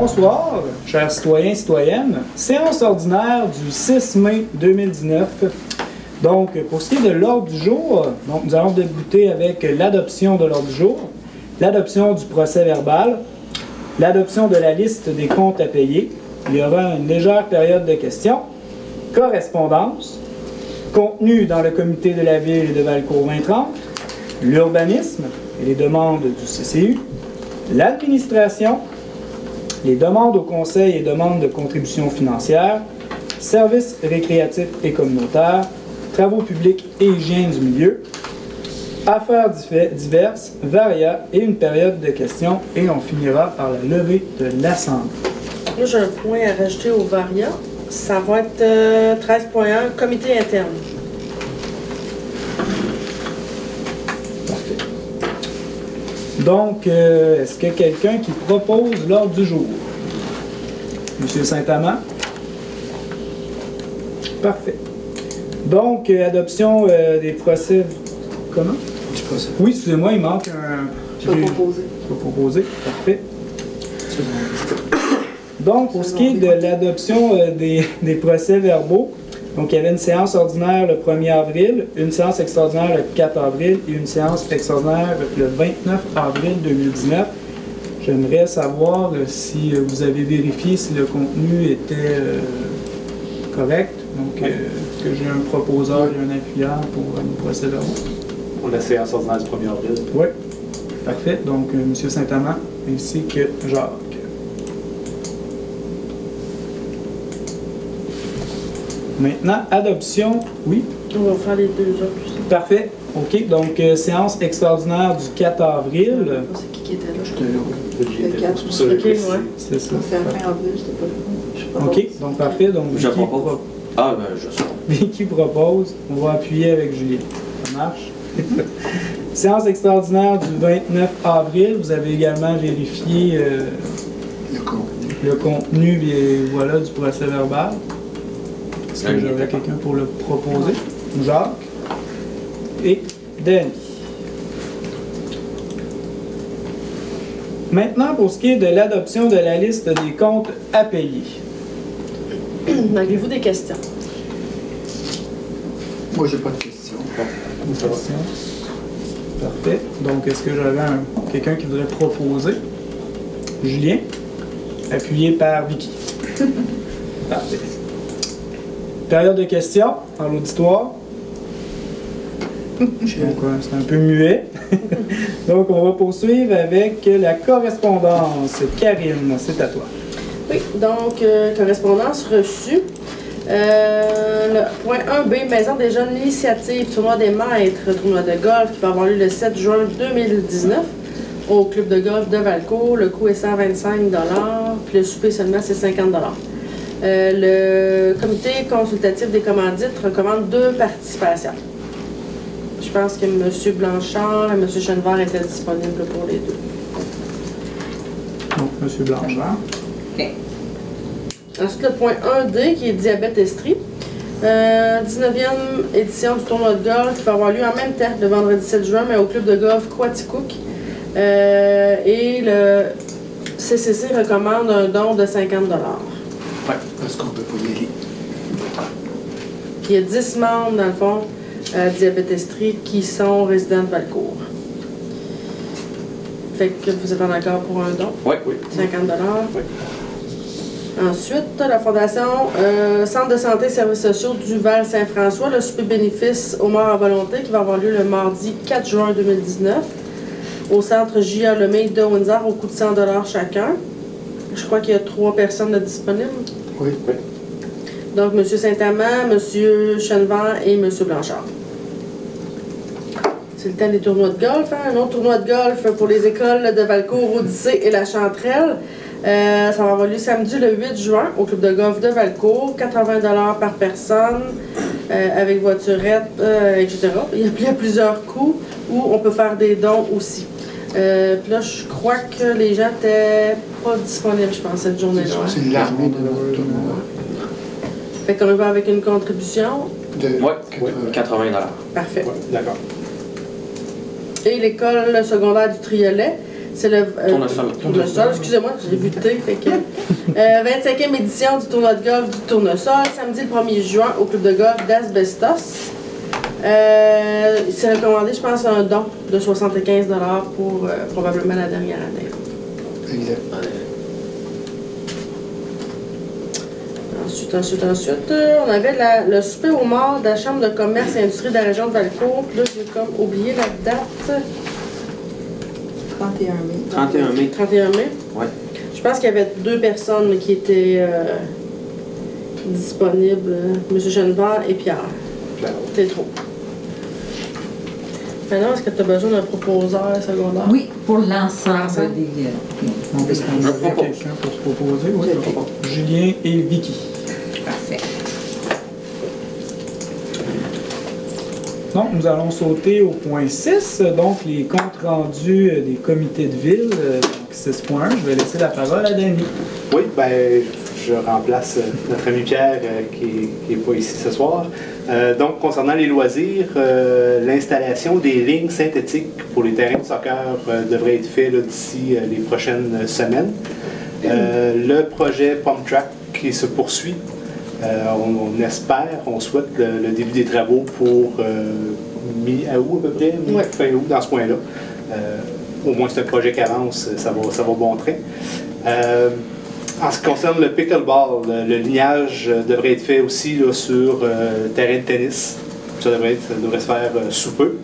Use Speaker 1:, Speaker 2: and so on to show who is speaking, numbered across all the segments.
Speaker 1: Bonsoir, chers citoyens et citoyennes. Séance ordinaire du 6 mai 2019. Donc, pour ce qui est de l'ordre du jour, nous allons débuter avec l'adoption de l'ordre du jour, l'adoption du procès verbal, l'adoption de la liste des comptes à payer. Il y aura une légère période de questions, correspondance, contenu dans le comité de la ville de Valcourt-2030, l'urbanisme et les demandes du CCU, l'administration, les demandes au conseil et demandes de contributions financières, services récréatifs et communautaires, travaux publics et hygiène du milieu, affaires diverses, varia et une période de questions et on finira par la levée de l'Assemblée.
Speaker 2: Là, j'ai un point à rajouter au variant. Ça va être euh, 13.1, comité interne.
Speaker 1: Donc, euh, est-ce que quelqu'un qui propose l'ordre du jour? Monsieur Saint-Amand? Parfait. Donc, euh, adoption euh, des procès... Comment? Oui, excusez-moi, il manque un...
Speaker 3: Je vais proposer.
Speaker 1: Je vais proposer. Parfait. Donc, pour ce qui est de l'adoption euh, des, des procès verbaux, donc il y avait une séance ordinaire le 1er avril, une séance extraordinaire le 4 avril et une séance extraordinaire le 29 avril 2019. J'aimerais savoir euh, si euh, vous avez vérifié si le contenu était euh, correct. Donc, euh, est-ce que j'ai un proposeur et un appuyeur pour procès verbaux?
Speaker 4: Pour la séance ordinaire du 1er avril.
Speaker 1: Oui, parfait. Donc, euh, M. Saint-Amand ainsi que Jacques. Maintenant, adoption. Oui,
Speaker 2: On va faire les deux autres aussi.
Speaker 1: parfait. OK. Donc, euh, séance extraordinaire du 4 avril.
Speaker 2: C'est qui qui était là?
Speaker 4: J'étais là.
Speaker 3: Le
Speaker 4: étais.
Speaker 3: quatre.
Speaker 4: C'est
Speaker 2: Ok, ouais.
Speaker 1: C'est ça.
Speaker 3: C'est la fin avril, c'était pas pas.
Speaker 1: OK. Donc, parfait. Donc,
Speaker 5: Je
Speaker 1: Vicky,
Speaker 5: propose.
Speaker 1: pro-
Speaker 5: Ah, ben, je sors.
Speaker 1: Vicky propose. On va appuyer avec Julien. Ça marche? séance extraordinaire du 29 avril. Vous avez également vérifié euh,
Speaker 4: Le con.
Speaker 1: le contenu et voilà, du procès verbal. Est-ce que
Speaker 5: d'accord.
Speaker 1: quelqu'un pour le proposer? Jacques? Et Denis? Maintenant, pour ce qui est de l'adoption de la liste des comptes à payer.
Speaker 2: Avez-vous des questions?
Speaker 4: Moi, j'ai pas de questions.
Speaker 1: Question? Parfait. Donc, est-ce que j'avais un- quelqu'un qui voudrait proposer? Julien, appuyé par Vicky. Parfait. Période de questions dans l'auditoire. C'est un peu muet. Donc, on va poursuivre avec la correspondance. Karine, c'est à toi.
Speaker 2: Oui, donc, euh, correspondance reçue. Euh, le point 1B, Maison des jeunes, l'initiative tournoi des maîtres, tournoi de golf qui va avoir lieu le 7 juin 2019 au club de golf de Valcourt. Le coût est 125 puis le souper seulement c'est 50 Euh, Le comité consultatif des commandites recommande deux participations. Je pense que M. Blanchard et M. Chenevert étaient disponibles pour les deux.
Speaker 1: Donc, M. Blanchard.
Speaker 2: Ensuite, le point 1D qui est diabète estrie. Euh, 19e édition du tournoi de golf qui va avoir lieu en même temps le vendredi 7 juin, mais au club de golf Quaticook. Euh, et le CCC recommande un don de 50
Speaker 4: Ouais, parce qu'on peut pas y aller.
Speaker 2: Il y a 10 membres, dans le fond, euh, diabète estrie qui sont résidents de Valcourt. Fait que vous êtes en accord pour un don?
Speaker 5: Ouais, oui.
Speaker 2: 50
Speaker 5: Oui.
Speaker 2: Ensuite, la Fondation euh, Centre de santé et services sociaux du Val-Saint-François, le super bénéfice aux morts à volonté qui va avoir lieu le mardi 4 juin 2019 au centre J.A. Lemay de Windsor au coût de 100 chacun. Je crois qu'il y a trois personnes disponibles.
Speaker 4: Oui, oui.
Speaker 2: Donc, M. Saint-Amand, M. Chenevert et M. Blanchard. C'est le temps des tournois de golf. hein? Un autre tournoi de golf pour les écoles de Valcourt, Odyssée et La Chanterelle. Euh, ça va avoir lieu samedi le 8 juin au club de golf de Valcourt. 80 par personne euh, avec voiturette, euh, etc. Il y a plusieurs coûts où on peut faire des dons aussi. Euh, puis là, je crois que les gens n'étaient pas disponibles, je pense, cette journée-là.
Speaker 4: C'est l'armée de notre tournoi.
Speaker 2: Fait qu'on va avec une contribution.
Speaker 4: De
Speaker 5: Ouais,
Speaker 4: quatre-
Speaker 5: 80
Speaker 2: Parfait.
Speaker 4: Ouais, D'accord.
Speaker 2: Et l'école secondaire du Triolet, C'est le euh,
Speaker 5: Tournesol.
Speaker 2: tournesol, excusez-moi, j'ai fait que. Euh, 25e édition du tournoi de golf du tournesol, samedi le 1er juin au club de golf d'Asbestos. Euh, il s'est recommandé, je pense, un don de 75 pour euh, probablement la dernière année.
Speaker 4: Exact.
Speaker 2: Ensuite, ensuite, ensuite, euh, on avait la- le souper aux morts de la Chambre de commerce et industrie de la région de Valcourt. Puis Là, j'ai comme oublié la date.
Speaker 3: 31 mai.
Speaker 5: 31 mai.
Speaker 2: 31 mai?
Speaker 5: Ouais.
Speaker 2: Je pense qu'il y avait deux personnes qui étaient euh, disponibles, M. Genevard et Pierre.
Speaker 4: Ben,
Speaker 2: C'est trop. Maintenant, est-ce que tu as besoin d'un proposeur secondaire?
Speaker 6: Oui, pour l'ensemble des. euh,
Speaker 1: avait
Speaker 5: propose.
Speaker 1: quelqu'un pour se proposer? Oui,
Speaker 4: Je
Speaker 1: ok.
Speaker 4: propose.
Speaker 1: Julien et Vicky.
Speaker 6: Parfait.
Speaker 1: Donc, nous allons sauter au point 6, donc les comptes rendus euh, des comités de ville, euh, donc 6.1. Je vais laisser la parole à Danny.
Speaker 7: Oui, ben, je remplace euh, notre ami Pierre euh, qui n'est pas ici ce soir. Euh, donc, concernant les loisirs, l'installation des lignes synthétiques pour les terrains de soccer devrait être fait là, d'ici les prochaines semaines. Le projet Pump Track qui se poursuit, euh, on, on espère, on souhaite le, le début des travaux pour euh, mi-août à peu près, mi-
Speaker 2: Ouais.
Speaker 7: fin août dans ce coin-là. Euh, au moins c'est un projet qui avance, ça va, ça va bon train. Euh, en ce qui concerne le pickleball, le, le lignage euh, devrait être fait aussi sur euh, terrain de tennis. Ça devrait, se faire euh, sous peu.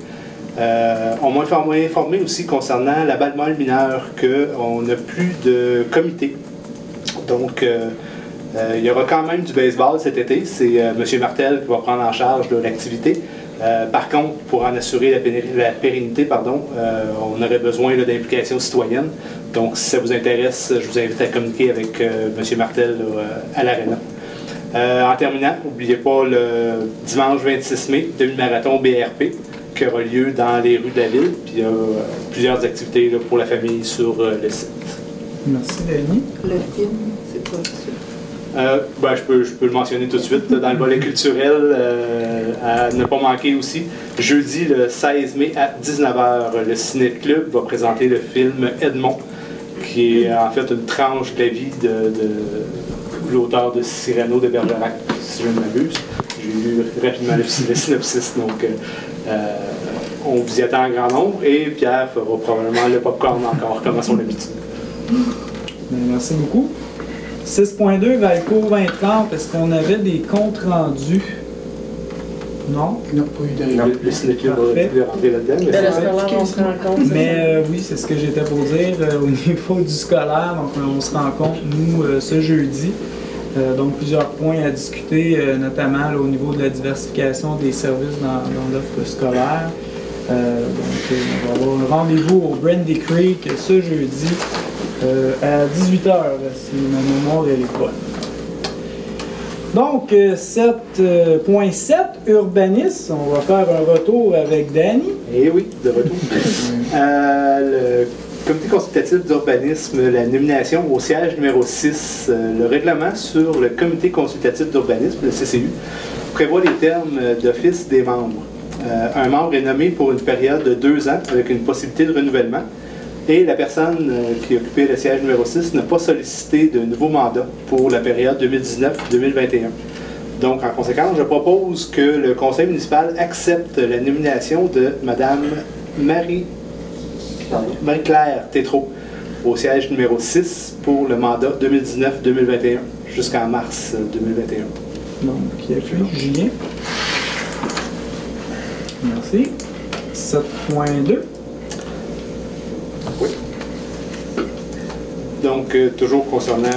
Speaker 7: Euh, on m'a informé, aussi concernant la balle molle mineure qu'on n'a plus de comité. Donc, euh, euh, il y aura quand même du baseball cet été. C'est euh, M. Martel qui va prendre en charge l'activité. Euh, par contre, pour en assurer la, pérennité, pardon, euh, on aurait besoin là, d'implication citoyenne. Donc, si ça vous intéresse, je vous invite à communiquer avec euh, M. Martel là, euh, à l'Arena. Euh, en terminant, n'oubliez pas le dimanche 26 mai, demi-marathon BRP qui aura lieu dans les rues de la ville. Puis il y a euh, plusieurs activités là, pour la famille sur euh, le site.
Speaker 1: Merci, Danny.
Speaker 3: Le film, c'est quoi ça?
Speaker 7: Euh, ben, je, peux, je peux le mentionner tout de suite dans le volet culturel, euh, à ne pas manquer aussi. Jeudi, le 16 mai à 19h, le Ciné Club va présenter le film Edmond, qui est en fait une tranche de la vie de, l'auteur de Cyrano de Bergerac, si je ne m'abuse. J'ai lu rapidement le, synopsis, donc euh, euh, on vous y attend en grand nombre. Et Pierre fera probablement le popcorn encore, comme à son habitude.
Speaker 1: Ben, merci beaucoup. 6.2, Valcourt 2030, est-ce qu'on avait des comptes rendus? Non?
Speaker 4: Non, pas eu de
Speaker 7: Le, le Ciné Club
Speaker 1: Parfait.
Speaker 7: va rentrer là-dedans. mais
Speaker 2: Ben,
Speaker 1: Mais euh, oui, c'est ce que j'étais pour dire euh, au niveau du scolaire. Donc, euh, on se rencontre, nous, euh, ce jeudi. Euh, donc, plusieurs points à discuter, euh, notamment là, au niveau de la diversification des services dans, dans l'offre scolaire. Euh, donc, euh, on va avoir un rendez-vous au Brandy Creek ce jeudi euh, à 18h, si ma mémoire est bonne. Donc, euh, 7.7, urbanisme. On va faire un retour avec Danny.
Speaker 7: Eh oui, de retour. Euh, le comité consultatif d'urbanisme, la nomination au siège numéro 6, euh, le règlement sur le comité consultatif d'urbanisme, le CCU, prévoit les termes d'office des membres. Euh, un membre est nommé pour une période de deux ans avec une possibilité de renouvellement. Et la personne euh, qui occupait le siège numéro 6 n'a pas sollicité de nouveau mandat pour la période 2019-2021. Donc, en conséquence, je propose que le conseil municipal accepte la nomination de Mme Marie, Marie-Claire Tétrault au siège numéro 6 pour le mandat 2019-2021 jusqu'en mars euh, 2021.
Speaker 1: Donc, qui Julien. Merci. 7.2.
Speaker 7: Donc, euh, toujours concernant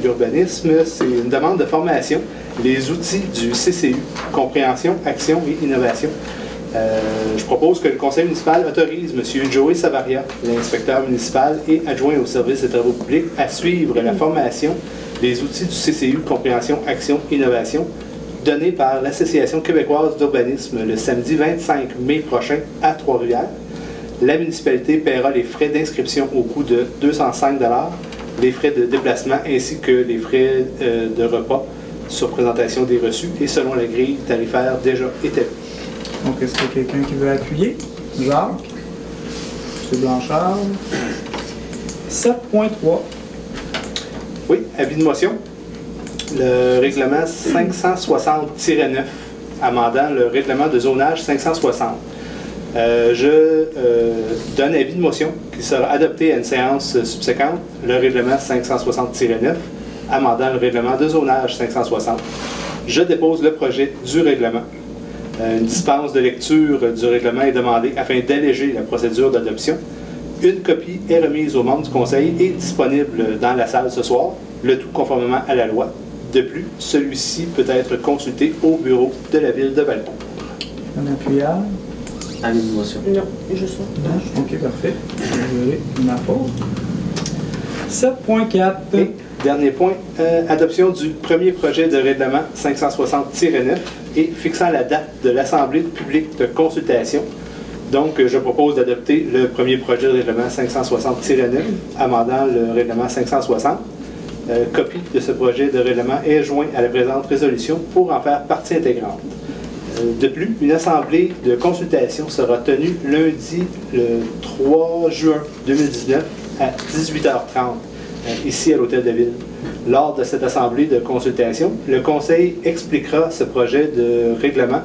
Speaker 7: l'urbanisme, c'est une demande de formation, les outils du CCU, compréhension, action et innovation. Euh, je propose que le conseil municipal autorise M. Joey Savaria, l'inspecteur municipal et adjoint au service des travaux publics, à suivre la formation des outils du CCU, compréhension, action, innovation, donnée par l'Association québécoise d'urbanisme le samedi 25 mai prochain à Trois-Rivières. La municipalité paiera les frais d'inscription au coût de 205 les frais de déplacement ainsi que les frais euh, de repas sur présentation des reçus et selon la grille tarifaire déjà établie.
Speaker 1: Donc, est-ce qu'il y a quelqu'un qui veut appuyer? Jacques? M. Blanchard? 7.3.
Speaker 7: Oui, avis de motion. Le règlement 560-9, amendant le règlement de zonage 560. Euh, je euh, donne avis de motion qui sera adopté à une séance subséquente, le règlement 560-9, amendant le règlement de zonage 560. Je dépose le projet du règlement. Euh, une dispense de lecture du règlement est demandée afin d'alléger la procédure d'adoption. Une copie est remise aux membres du Conseil et disponible dans la salle ce soir, le tout conformément à la loi. De plus, celui-ci peut être consulté au bureau de la ville de.
Speaker 1: Mme Puyard.
Speaker 5: Avis de motion.
Speaker 2: Non, ça.
Speaker 1: Non? Ok, parfait. Ma faute. 7.4.
Speaker 7: Et dernier point, euh, adoption du premier projet de règlement 560-9 et fixant la date de l'Assemblée publique de consultation. Donc, je propose d'adopter le premier projet de règlement 560-9, amendant le règlement 560. Euh, copie de ce projet de règlement est joint à la présente résolution pour en faire partie intégrante. Euh, De plus, une assemblée de consultation sera tenue lundi le 3 juin 2019 à 18h30 euh, ici à l'Hôtel de Ville. Lors de cette assemblée de consultation, le Conseil expliquera ce projet de règlement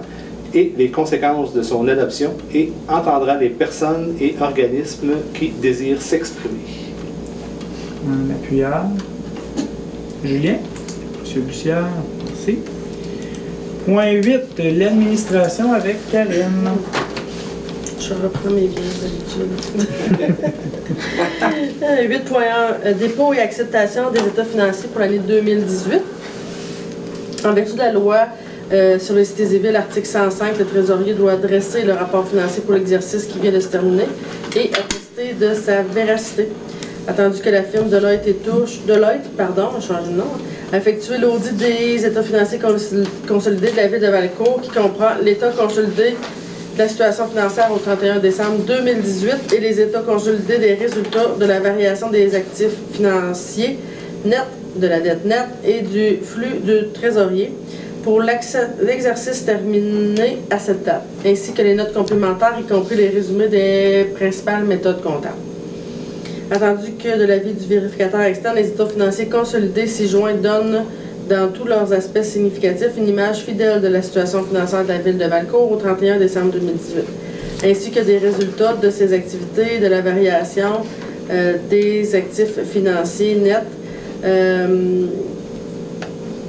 Speaker 7: et les conséquences de son adoption et entendra les personnes et organismes qui désirent s'exprimer.
Speaker 1: Julien. M. Bussière. Merci. Point 8. L'administration avec Karine.
Speaker 2: Je reprends mes vieilles habitudes. Euh, 8.1. euh, Dépôt et acceptation des états financiers pour l'année 2018. En vertu de la loi euh, sur les cités et villes, article 105, le trésorier doit dresser le rapport financier pour l'exercice qui vient de se terminer et attester de sa véracité. Attendu que la firme Deloitte et Touche, Deloitte, pardon, a changé de nom, a effectué l'audit des états financiers consolid- consolidés de la ville de Valcourt qui comprend l'état consolidé de la situation financière au 31 décembre 2018 et les états consolidés des résultats de la variation des actifs financiers nets, de la dette nette et du flux de trésorier pour l'exercice terminé à cette date, ainsi que les notes complémentaires, y compris les résumés des principales méthodes comptables. Attendu que de l'avis du vérificateur externe, les états financiers consolidés ci-joints donnent dans tous leurs aspects significatifs une image fidèle de la situation financière de la ville de Valcourt au 31 décembre 2018, ainsi que des résultats de ses activités, de la variation euh, des actifs financiers nets euh,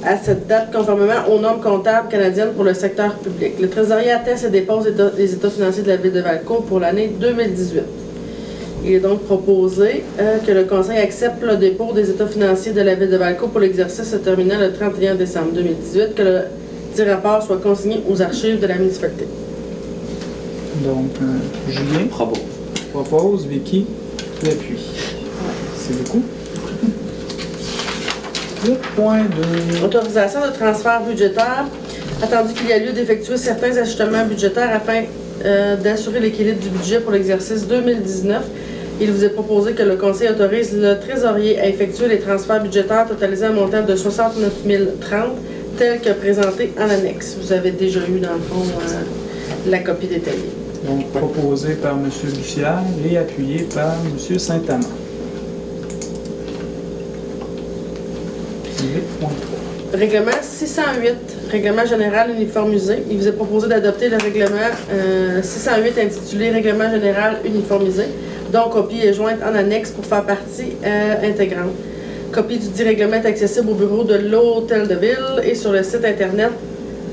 Speaker 2: à cette date conformément aux normes comptables canadiennes pour le secteur public. Le trésorier atteste et dépose les états- les états financiers de la ville de Valcourt pour l'année 2018. Il est donc proposé euh, que le Conseil accepte le dépôt des états financiers de la Ville de Valcourt pour l'exercice se terminant le 31 décembre 2018, que le dit rapport soit consigné aux archives de la municipalité.
Speaker 1: Donc, euh, Julien?
Speaker 5: Propos.
Speaker 1: propose, Vicky? Tu appuies. C'est beaucoup. 8.2.
Speaker 2: Autorisation de transfert budgétaire. Attendu qu'il y a lieu d'effectuer certains ajustements budgétaires afin euh, d'assurer l'équilibre du budget pour l'exercice 2019, il vous est proposé que le Conseil autorise le trésorier à effectuer les transferts budgétaires totalisant un montant de 69 030 tel que présenté en annexe. Vous avez déjà eu, dans le fond, euh, la copie détaillée.
Speaker 1: Donc, proposé par M. Bussière et appuyé par M. Saint-Amand. 8.3.
Speaker 2: Règlement 608, règlement général uniformisé. Il vous est proposé d'adopter le règlement euh, 608 intitulé Règlement général uniformisé, dont copie est jointe en annexe pour faire partie euh, intégrante. Copie du dit règlement est accessible au bureau de l'Hôtel de Ville et sur le site Internet.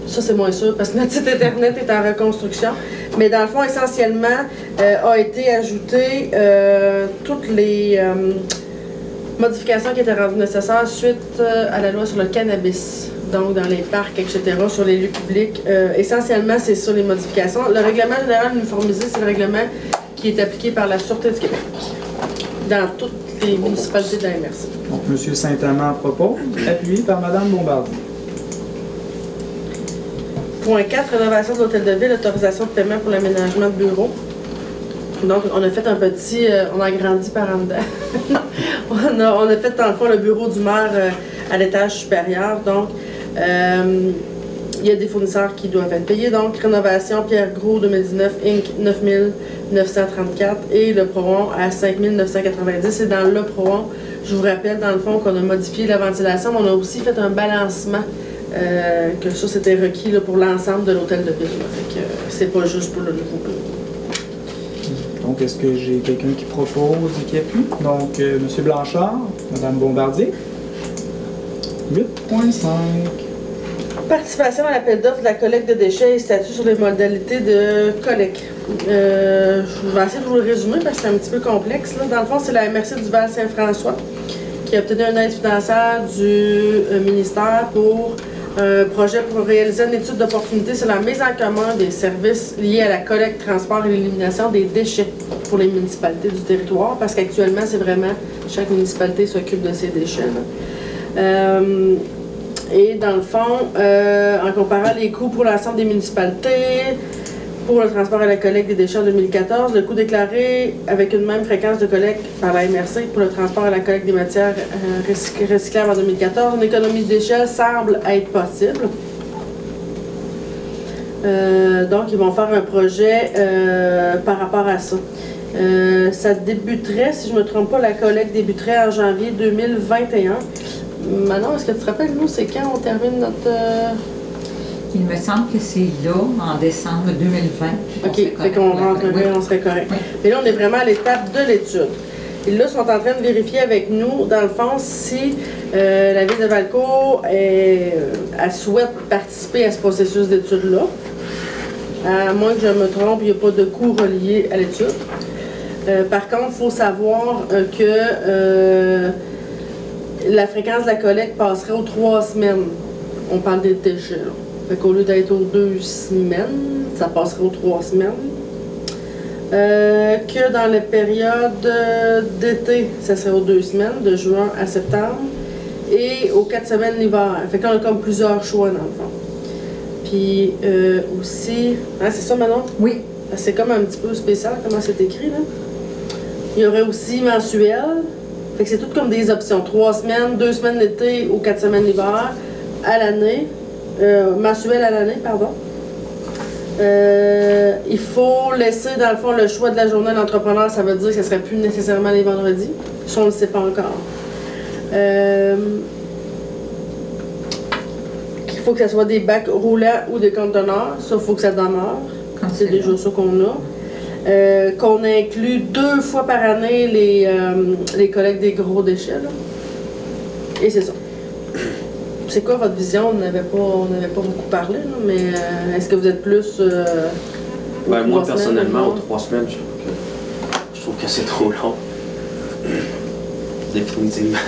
Speaker 2: Ça, c'est moins sûr parce que notre site Internet est en reconstruction. Mais dans le fond, essentiellement, euh, a été ajouté euh, toutes les modifications qui étaient rendues nécessaires suite à la loi sur le cannabis. Donc, dans les parcs, etc., sur les lieux publics. Essentiellement, c'est ça les modifications. Le règlement général uniformisé, c'est le règlement qui est appliqué par la Sûreté du Québec dans toutes les municipalités de la MRC.
Speaker 1: Donc, M. Saint-Amand propose, appuyé par Mme Bombardier.
Speaker 2: Point 4, rénovation de l'hôtel de ville, autorisation de paiement pour l'aménagement de bureaux. Donc, on a fait un petit, euh, on a agrandi par en dedans. on, a, on a fait, dans le fond, le bureau du maire euh, à l'étage supérieur. Donc, euh, il y a des fournisseurs qui doivent être payés. Donc, rénovation Pierre Gros 2019 Inc. 9934 et le Proon à 5990. Et dans le Proon, je vous rappelle dans le fond qu'on a modifié la ventilation, mais on a aussi fait un balancement. euh, que ça c'était requis pour l'ensemble de l'hôtel de ville. euh, c'est pas juste pour le nouveau bureau.
Speaker 1: Donc, est-ce que j'ai quelqu'un qui propose et qui appuie? Donc, euh, M. Blanchard, Mme Bombardier. 8.5.
Speaker 2: Participation à l'appel d'offres de la collecte de déchets et statut sur les modalités de collecte. Euh, je vais essayer de vous le résumer parce que c'est un petit peu complexe. Dans le fond, c'est la MRC du Val-Saint-François qui a obtenu une aide financière du euh, ministère pour un projet pour réaliser une étude d'opportunité sur la mise en commun des services liés à la collecte, transport et l'élimination des déchets pour les municipalités du territoire parce qu'actuellement, c'est vraiment chaque municipalité s'occupe de ses déchets. là. Et dans le fond, euh, en comparant les coûts pour l'ensemble des municipalités, pour le transport et la collecte des déchets en 2014, le coût déclaré avec une même fréquence de collecte par la MRC pour le transport et la collecte des matières euh, recyc- recyclables en 2014, une économie d'échelle semble être possible. Euh, donc, ils vont faire un projet par rapport à ça. Ça débuterait, si je ne me trompe pas, la collecte débuterait en janvier 2021. Manon, est-ce que tu te rappelles, nous, c'est quand on termine notre... euh,
Speaker 6: Il me semble que c'est là, en décembre 2020.
Speaker 2: OK, fait qu'on rentrerait, on serait correct.
Speaker 6: Oui.
Speaker 2: Mais là, on est vraiment à l'étape de l'étude. Et là, ils sont en train de vérifier avec nous, dans le fond, si euh, la ville de est- elle souhaite participer à ce processus d'étude-là. À moins que je me trompe, il n'y a pas de coût relié à l'étude. Euh, par contre, il faut savoir que la fréquence de la collecte passerait aux trois semaines. On parle des déchets. là. Fait qu'au lieu d'être aux deux semaines, ça passerait aux trois semaines. Euh, que dans les périodes euh, d'été, ça serait aux deux semaines, de juin à septembre. Et aux quatre semaines l'hiver. Fait qu'on a comme plusieurs choix dans le fond. Puis euh, aussi. Hein, c'est ça Manon?
Speaker 6: Oui,
Speaker 2: C'est comme un petit peu spécial comment c'est écrit là. Il y aurait aussi mensuel. Fait que c'est tout comme des options. Trois semaines, deux semaines l'été ou quatre semaines l'hiver à l'année. Euh, mensuel à l'année, pardon. Euh, il faut laisser dans le fond le choix de la journée à l'entrepreneur. Ça veut dire que ce serait plus nécessairement les vendredis. Ça, on ne le sait pas encore. Euh, il faut que ce soit des bacs roulants ou des conteneurs. Ça, il faut que ça demeure. C'est déjà ça qu'on a. Euh, qu'on inclut deux fois par année les, euh, les collectes des gros déchets. là. Et c'est ça. C'est quoi votre vision? On n'avait pas, on n'avait pas beaucoup parlé, là, mais euh, est-ce que vous êtes plus. euh,
Speaker 5: Ben, moi, personnellement,
Speaker 2: semaines,
Speaker 5: aux trois semaines, je trouve que, je trouve que c'est trop long. Définitivement.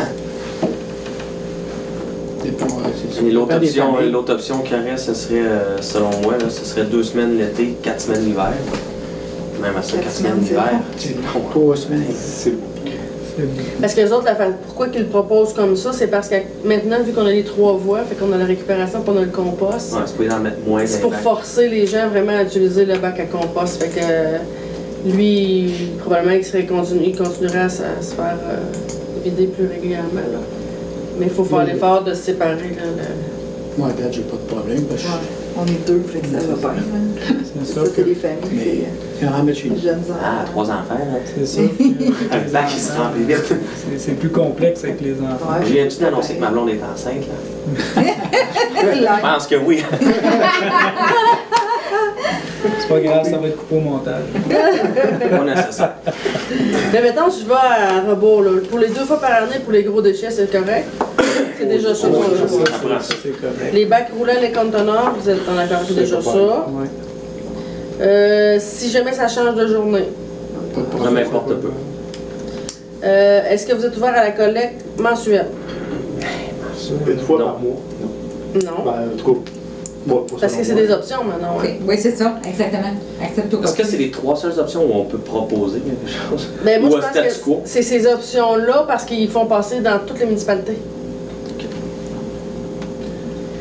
Speaker 5: L'autre option, l'autre option qu'il y aurait, ce serait, selon moi, là, ce serait deux semaines l'été, quatre semaines l'hiver. Même à ça,
Speaker 3: Quatre
Speaker 5: semaines
Speaker 3: c'est
Speaker 4: trois.
Speaker 7: C'est
Speaker 2: Parce que les autres, la fa- pourquoi qu'ils le proposent comme ça, c'est parce que maintenant, vu qu'on a les trois voies, fait qu'on a la récupération puis on a le compost,
Speaker 5: Ouais, c'est pour
Speaker 2: c'est forcer les gens vraiment à utiliser le bac à compost. Fait que euh, lui, probablement qu'il serait continu, il continuerait à, se à se faire euh, vider plus régulièrement. là. Mais il faut faire
Speaker 4: Oui.
Speaker 2: l'effort de se séparer. là, le-
Speaker 4: Moi, à date, j'ai pas de problème parce que
Speaker 3: Ouais, on est deux, fait que ça va hein.
Speaker 1: C'est
Speaker 3: Ça,
Speaker 1: ça
Speaker 3: c'est
Speaker 1: que
Speaker 3: les familles,
Speaker 4: Mais- chez
Speaker 5: Ah, trois enfants, là.
Speaker 1: c'est ça.
Speaker 5: Un bac qui se remplit vite.
Speaker 1: c'est- plus complexe avec les enfants.
Speaker 3: Ouais.
Speaker 5: Je viens juste d'annoncer que ma blonde est enceinte, là? Je pense que oui.
Speaker 1: C'est pas grave, ça va être coupé au montage.
Speaker 5: Pas nécessaire.
Speaker 2: Mais mettons, je vais à rebours. Là. Pour les deux fois par année, pour les gros déchets, c'est correct. C'est déjà ça. Les bacs roulants, les conteneurs, vous êtes en accord, c'est déjà ça.
Speaker 1: Ouais.
Speaker 2: Euh, si jamais ça change de journée,
Speaker 5: Ça m'importe peu.
Speaker 2: euh, est-ce que vous êtes ouvert à la collecte mensuelle?
Speaker 7: une fois
Speaker 5: Non.
Speaker 7: par mois.
Speaker 2: Non.
Speaker 7: Ben, en tout cas, moi, pour
Speaker 2: Parce que c'est des options maintenant.
Speaker 6: Oui, oui, c'est ça, exactement. Accepte
Speaker 5: Est-ce que c'est les trois seules options où on peut proposer quelque chose?
Speaker 2: Ben, moi,
Speaker 5: Ou
Speaker 2: je
Speaker 5: à
Speaker 2: pense
Speaker 5: statu quo?
Speaker 2: que c'est ces options-là parce qu'ils font passer dans toutes les municipalités.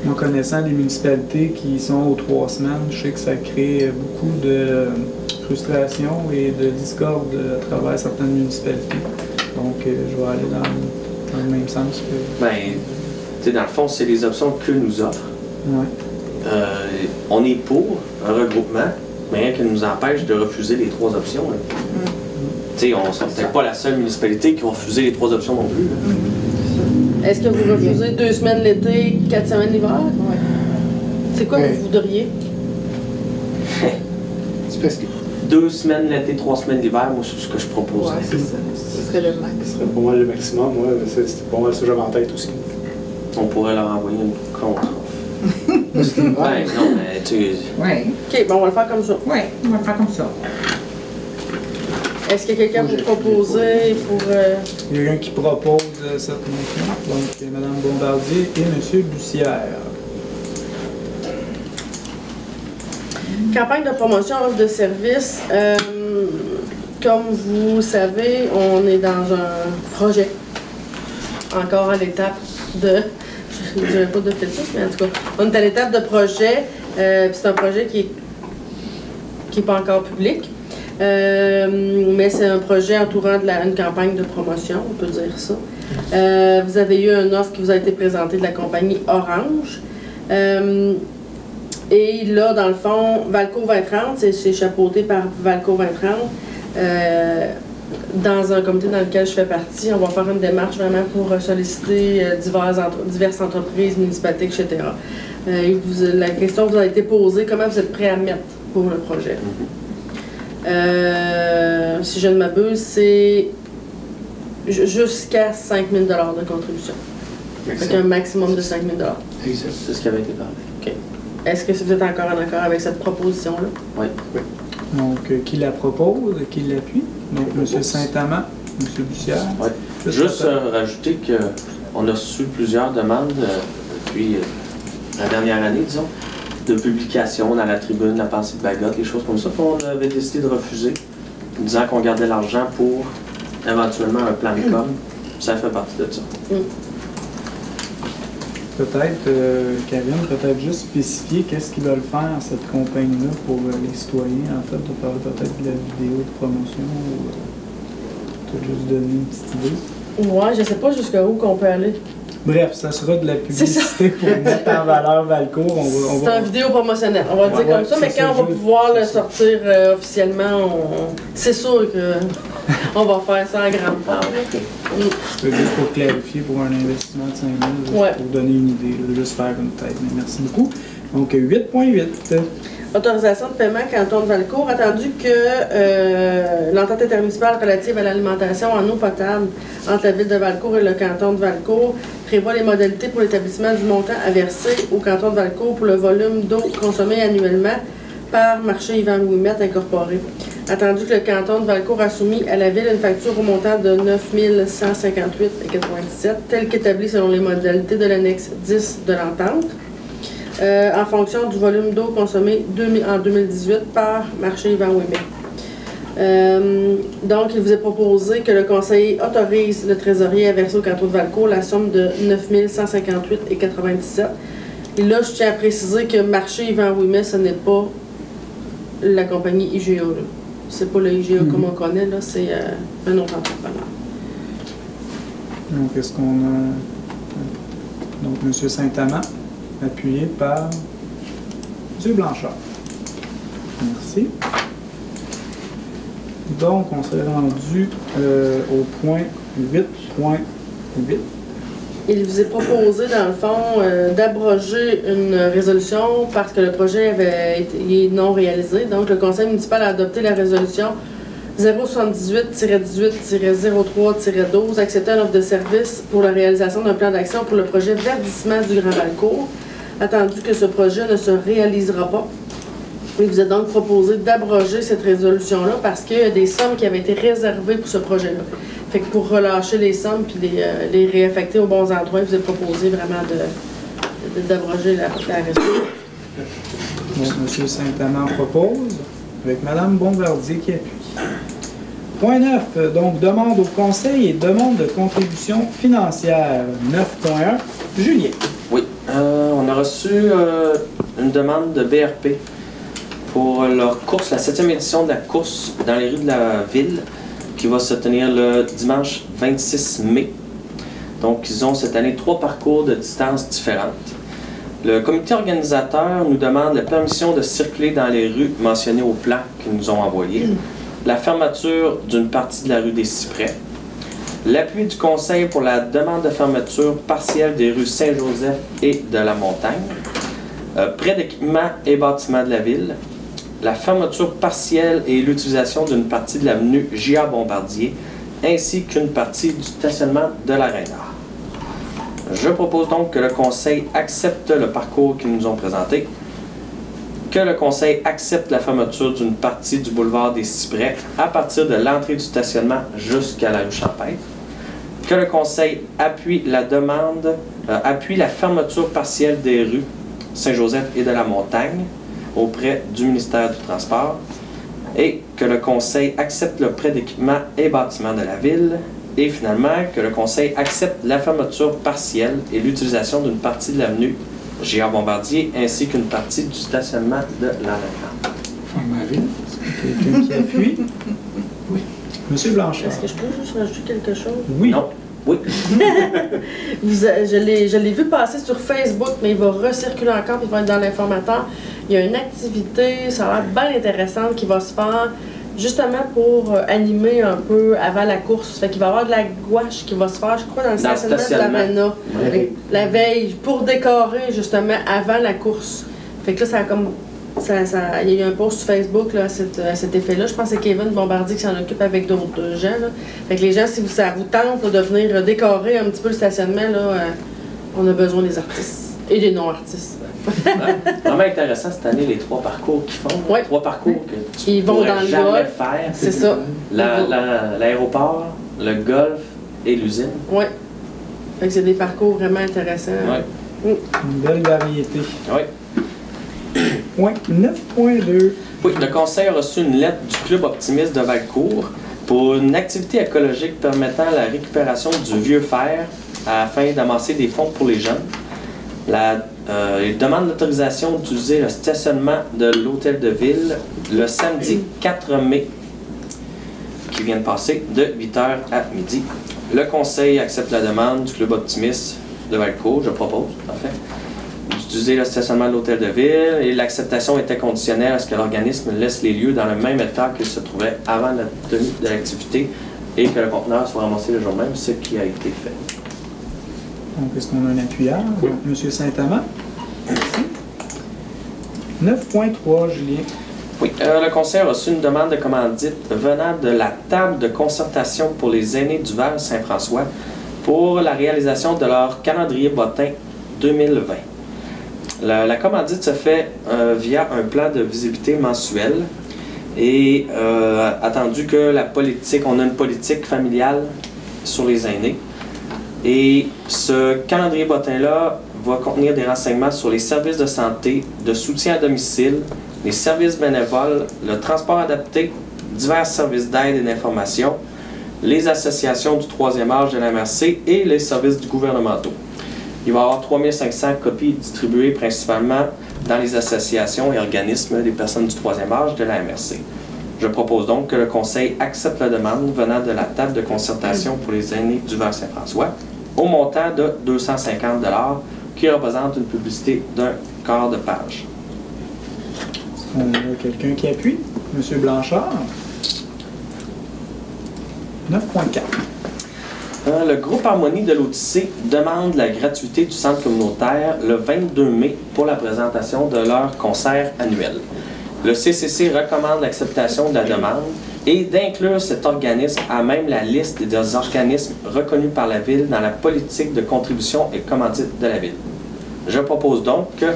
Speaker 1: En connaissant les municipalités qui sont aux trois semaines, je sais que ça crée beaucoup de frustration et de discorde à travers certaines municipalités. Donc, euh, je vais aller dans, dans le même sens que.
Speaker 5: Ben, tu sais, dans le fond, c'est les options que nous offre.
Speaker 1: Ouais.
Speaker 5: euh, on est pour un regroupement, mais rien qui nous empêche de refuser les trois options. là. Sais, on ne sera peut-être pas la seule municipalité qui va refuser les trois options non plus. là.
Speaker 2: Est-ce que vous refusez deux semaines l'été, quatre semaines l'hiver?
Speaker 3: Ouais.
Speaker 2: C'est quoi
Speaker 4: Ouais.
Speaker 2: que vous voudriez?
Speaker 4: C'est parce que
Speaker 5: Deux semaines l'été, trois semaines l'hiver, moi, c'est ce que je propose.
Speaker 3: Ouais, c'est ça. Ce serait le max.
Speaker 7: Ce serait pour moi le maximum. Moi, c'est c'est pour moi ça que j'avais en tête aussi.
Speaker 5: On pourrait leur envoyer une contre. Ben
Speaker 4: vrai.
Speaker 5: non, mais tu
Speaker 6: Oui,
Speaker 2: Ok, bon, on va le faire comme ça.
Speaker 6: oui, on va le faire comme ça.
Speaker 2: Est-ce que quelqu'un vous proposer pour. euh,
Speaker 1: Il y a quelqu'un qui propose cette. Donc, Mme Bombardier et M. Bussière.
Speaker 2: Campagne de promotion offre de service. Euh, comme vous savez, on est dans un projet. Encore à l'étape de. Je ne dirais pas de fétiche, mais en tout cas, on est à l'étape de projet. Euh, c'est un projet qui est, qui pas encore public. Euh, mais c'est un projet entourant de la, une campagne de promotion, on peut dire ça. Euh, vous avez eu une offre qui vous a été présentée de la compagnie Orange. Euh, et là, dans le fond, Valco 2030, c'est chapeauté par Valco 2030. Euh, dans un comité dans lequel je fais partie, on va faire une démarche vraiment pour solliciter entre- diverses entreprises, municipalités, etc. Et vous- la question vous a été posée, comment vous êtes prêt à mettre pour le projet? Euh, si je ne m'abuse, c'est jusqu'à 5 000 de contribution. Avec un maximum de 5 000
Speaker 4: Exact.
Speaker 5: c'est ce qui avait été parlé. OK.
Speaker 2: Est-ce que vous êtes encore en accord avec cette proposition-là?
Speaker 1: Donc, euh, qui la propose, qui l'appuie? Donc, M. Saint-Amand, M. Bussière.
Speaker 5: Ouais.
Speaker 1: Juste
Speaker 5: euh, rajouter qu'on a reçu plusieurs demandes euh, depuis euh, la dernière année, disons, de publications dans la tribune, la pensée de bagotte, les choses comme ça. Puis on avait décidé de refuser, disant qu'on gardait l'argent pour éventuellement un plan de com. Ça fait partie de ça.
Speaker 1: Peut-être, euh, Karine, peut-être juste spécifier qu'est-ce qu'ils veulent faire, cette compagnie-là, pour euh, les citoyens, en fait, de parler peut-être de la vidéo de promotion ou euh, peut-être juste donner une petite idée.
Speaker 2: Ouais, je sais pas jusqu'où qu'on peut aller.
Speaker 1: Bref, ça sera de la publicité pour mettre en valeur Valcourt. On va, on
Speaker 2: C'est
Speaker 1: va-
Speaker 2: un vidéo promotionnelle, on va
Speaker 1: Ouais,
Speaker 2: dire comme ça, mais quand on va pouvoir le sortir euh, officiellement, on- c'est sûr que on va faire ça en grande part.
Speaker 1: Juste pour clarifier pour un investissement de 5 000, juste
Speaker 2: Ouais.
Speaker 1: pour donner une idée, là, juste faire une tête. Mais merci beaucoup. Donc, 8.8.
Speaker 2: Autorisation de paiement canton de Valcourt, attendu que euh, l'entente intermunicipale relative à l'alimentation en eau potable entre la ville de Valcourt et le canton de Valcourt prévoit les modalités pour l'établissement du montant à verser au canton de Valcourt pour le volume d'eau consommé annuellement par marché Yvan Ouimet incorporé. Attendu que le canton de Valcourt a soumis à la ville une facture au montant de 9 158,97, telle qu'établie selon les modalités de l'annexe 10 de l'entente. Euh, en fonction du volume d'eau consommé 2000 en 2018 par marché Yvan Ouimet. Euh, donc, il vous est proposé que le conseiller autorise le trésorier à verser au canton de Valcourt la somme de 9 158,97. Et là, je tiens à préciser que marché Yvan Ouimet, ce n'est pas la compagnie IGA. C'est pas le IGA comme on connaît, là, c'est euh, un autre entrepreneur.
Speaker 1: Donc, est-ce qu'on a. Donc, M. Saint-Amand, appuyé par M. Blanchard? Merci. Donc, on s'est rendu euh, au point 8.8.
Speaker 2: Il vous est proposé, dans le fond, euh, d'abroger une résolution parce que le projet avait été non réalisé. Donc, le conseil municipal a adopté la résolution 078-18-03-12, acceptant l'offre de service pour la réalisation d'un plan d'action pour le projet verdissement du Grand Valcourt, attendu que ce projet ne se réalisera pas. Il vous est donc proposé d'abroger cette résolution-là parce qu'il y a des sommes qui avaient été réservées pour ce projet-là. Fait que pour relâcher les sommes puis les, euh, les réaffecter aux bons endroits, il vous est proposé vraiment de, de- d'abroger la, la résolution.
Speaker 1: Donc, M. Saint-Amand propose, avec Mme Bombardier qui appuie. Point 9, euh, donc demande au conseil et demande de contribution financière. 9.1, Julien.
Speaker 5: Oui, euh, on a reçu euh, une demande de BRP pour leur course, la septième édition de la course dans les rues de la ville, qui va se tenir le dimanche 26 mai. Donc, ils ont cette année trois parcours de distances différentes. Le comité organisateur nous demande la permission de circuler dans les rues mentionnées au plan qu'ils nous ont envoyé, la fermeture d'une partie de la rue des Cyprès, l'appui du conseil pour la demande de fermeture partielle des rues Saint-Joseph et de la Montagne, euh, près d'équipements et bâtiments de la ville, la fermeture partielle et l'utilisation d'une partie de l'avenue J.A. Bombardier, ainsi qu'une partie du stationnement de l'aréna. Je propose donc que le Conseil accepte le parcours qu'ils nous ont présenté, que le Conseil accepte la fermeture d'une partie du boulevard des Cyprès à partir de l'entrée du stationnement jusqu'à la rue Champêtre, que le Conseil appuie la demande, euh, appuie la fermeture partielle des rues Saint-Joseph et de la Montagne auprès du ministère du Transport, et que le Conseil accepte le prêt d'équipement et bâtiments de la ville, et finalement que le Conseil accepte la fermeture partielle et l'utilisation d'une partie de l'avenue G.A. Bombardier ainsi qu'une partie du stationnement de.
Speaker 4: Marine.
Speaker 1: Quelqu'un qui appuie? Oui. Monsieur Blanchard.
Speaker 2: Est-ce que je peux juste rajouter quelque chose?
Speaker 1: Oui.
Speaker 5: Non. Oui.
Speaker 2: Vous, je l'ai vu passer sur Facebook, mais il va recirculer encore, puis il va être dans l'informateur. Il y a une activité, ça a l'air bien intéressante, qui va se faire justement pour euh, animer un peu avant la course. Fait qu'il va y avoir de la gouache qui va se faire, je crois, dans le
Speaker 5: Dans
Speaker 2: stationnement de l'Amana.
Speaker 5: Oui.
Speaker 2: La veille, pour décorer justement avant la course. Fait que là, ça a comme. Ça, ça- il y a eu un post sur Facebook là, à, cet, à cet effet-là. Je pense que c'est Kevin Bombardier qui s'en occupe avec d'autres gens. Là. Fait que les gens, si vous, ça vous tente là, de venir décorer un petit peu le stationnement, là, euh, on a besoin des artistes et des non-artistes.
Speaker 5: Ouais. Vraiment intéressant cette année, les trois parcours qu'ils font.
Speaker 2: Ouais.
Speaker 5: Trois parcours que tu
Speaker 2: Ils vont dans le
Speaker 5: jamais
Speaker 2: golf.
Speaker 5: faire.
Speaker 2: C'est ça.
Speaker 5: La- la- L'aéroport, le golf et l'usine.
Speaker 2: Oui. Fait que c'est des parcours vraiment intéressants.
Speaker 5: Ouais.
Speaker 1: Une belle variété.
Speaker 5: Oui.
Speaker 1: Point 9.2.
Speaker 5: Oui, le conseil a reçu une lettre du Club optimiste de Valcourt pour une activité écologique permettant la récupération du vieux fer afin d'amasser des fonds pour les jeunes. La, euh, il demande l'autorisation d'utiliser le stationnement de l'hôtel de ville le samedi 4 mai qui vient de passer de 8h à midi. Le conseil accepte la demande du Club optimiste de Valcourt, je propose en fait d'utiliser le stationnement de l'hôtel de ville et l'acceptation était conditionnelle à ce que l'organisme laisse les lieux dans le même état qu'il se trouvait avant la tenue de l'activité et que le conteneur soit ramassé le jour même, ce qui a été fait.
Speaker 1: Donc, est-ce qu'on a un appuyeur?
Speaker 5: Oui.
Speaker 1: Monsieur Saint-Amand. Merci. 9.3, Julien.
Speaker 5: Oui, euh, le conseil a reçu une demande de commandite venant de la table de concertation pour les aînés du Val Saint-François pour la réalisation de leur calendrier bottin 2020. La, commandite se fait euh, via un plan de visibilité mensuel et euh, attendu que la politique, on a une politique familiale sur les aînés. Et ce calendrier bottin-là va contenir des renseignements sur les services de santé, de soutien à domicile, les services bénévoles, le transport adapté, divers services d'aide et d'information, les associations du troisième âge de la MRC et les services gouvernementaux. Il va y avoir 3500 copies distribuées principalement dans les associations et organismes des personnes du troisième âge de la MRC. Je propose donc que le Conseil accepte la demande venant de la table de concertation pour les aînés du Vers Saint-François au montant de 250 qui représente une publicité d'un quart de page.
Speaker 1: Qu'on a quelqu'un qui appuie? Monsieur Blanchard? 9.4.
Speaker 5: Euh, Le groupe Harmonie de l'Odyssée demande la gratuité du centre communautaire le 22 mai pour la présentation de leur concert annuel. Le CCC recommande l'acceptation de la demande et d'inclure cet organisme à même la liste des organismes reconnus par la Ville dans la politique de contribution et commandite de la Ville. Je propose donc que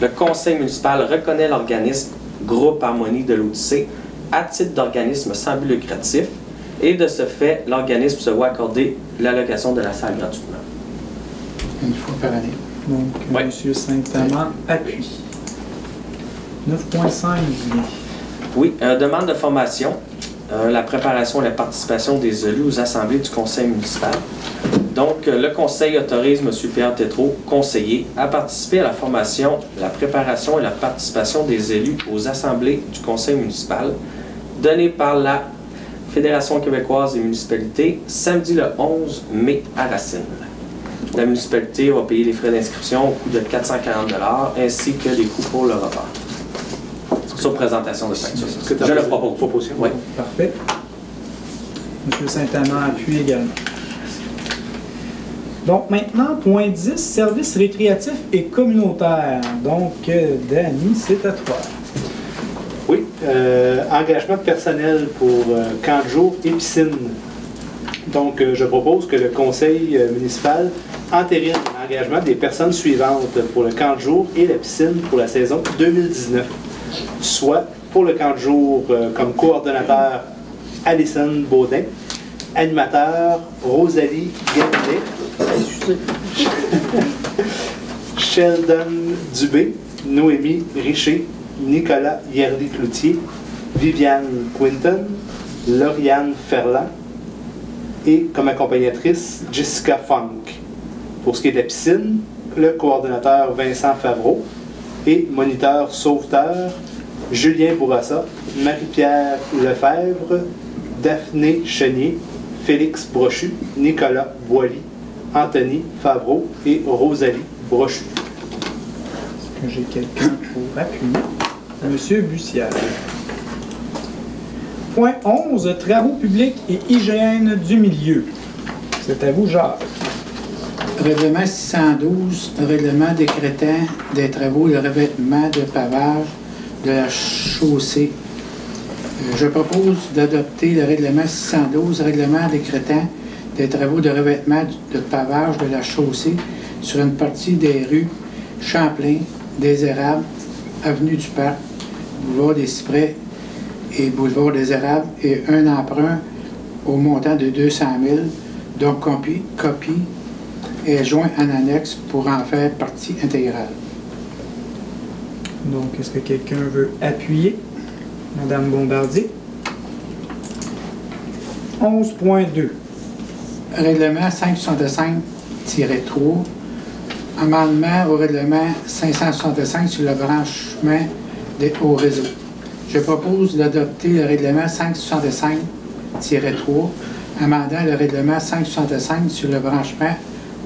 Speaker 5: le Conseil municipal reconnaît l'organisme Groupe Harmonie de l'Odyssée à titre d'organisme sans but lucratif et de ce fait, l'organisme se voit accorder l'allocation de la salle gratuitement.
Speaker 4: Une fois par année.
Speaker 1: Donc,
Speaker 5: Ouais.
Speaker 1: Monsieur Saint-Amand appuie. 9.5, Julien.
Speaker 5: Oui, euh, demande de formation, euh, la préparation et la participation des élus aux assemblées du conseil municipal. Donc, euh, le conseil autorise M. Pierre Tétrault, conseiller, à participer à la formation, la préparation et la participation des élus aux assemblées du conseil municipal, donnée par la Fédération québécoise des municipalités, samedi le 11 mai à Racine. La municipalité va payer les frais d'inscription au coût de 440 ainsi que les coûts pour le repas. Sur présentation de facture. Je le propose.
Speaker 7: Proposition.
Speaker 5: Oui.
Speaker 1: Parfait. Monsieur Saint-Amand appuie également. Donc maintenant, point 10, services récréatifs et communautaires. Donc, euh, Danny, c'est à toi.
Speaker 7: Oui, euh, engagement de personnel pour euh, camp de jour et piscine. Donc, euh, je propose que le conseil euh, municipal entérine l'engagement des personnes suivantes pour le camp de jour et la piscine pour la saison 2019. Soit pour le camp de jour euh, comme coordonnateur Alison Baudin, animateur Rosalie Gagnet, Sheldon Dubé, Noémie Richer, Nicolas Yerdy-Cloutier, Viviane Quinton, Lauriane Ferland et comme accompagnatrice Jessica Funk. Pour ce qui est de la piscine, le coordonnateur Vincent Favreau et moniteur sauveteur Julien Bourassa, Marie-Pierre Lefebvre, Daphné Chenier, Félix Brochu, Nicolas Boilly, Anthony Favreau et Rosalie Brochu.
Speaker 1: Est-ce que j'ai quelqu'un pour appuyer? Monsieur Bussière. Point 11, travaux publics et hygiène du milieu. C'est à vous, Jacques.
Speaker 4: Règlement 612, règlement décrétant des travaux de revêtement de pavage de la chaussée. Euh, Je propose d'adopter le règlement 612, règlement décrétant des travaux de revêtement de pavage de la chaussée sur une partie des rues Champlain, des Érables, Avenue du Parc, Boulevard des Cyprès et Boulevard des Érables et un emprunt au montant de 200 000, donc copie, copie est joint en annexe pour en faire partie intégrale.
Speaker 1: Donc, est-ce que quelqu'un veut appuyer? Madame Bombardier? 11.2.
Speaker 4: Règlement 565-3, amendement au règlement 565 sur le branchement des hauts réseaux. Je propose d'adopter le règlement 565-3, amendant le règlement 565 sur le branchement